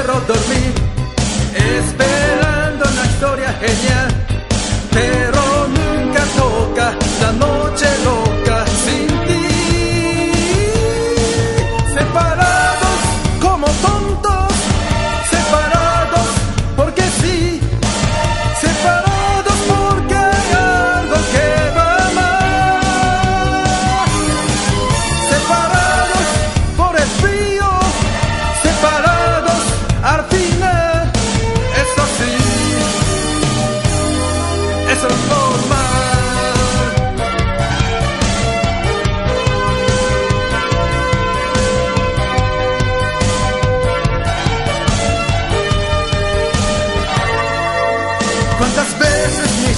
dormir, esperando una historia genial, pero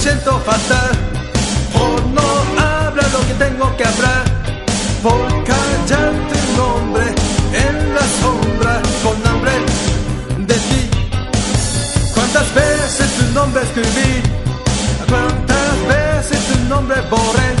siento fatal por no hablar lo que tengo que hablar, por callar tu nombre en la sombra con hambre de ti. ¿Cuántas veces tu nombre escribí? ¿Cuántas veces tu nombre borré?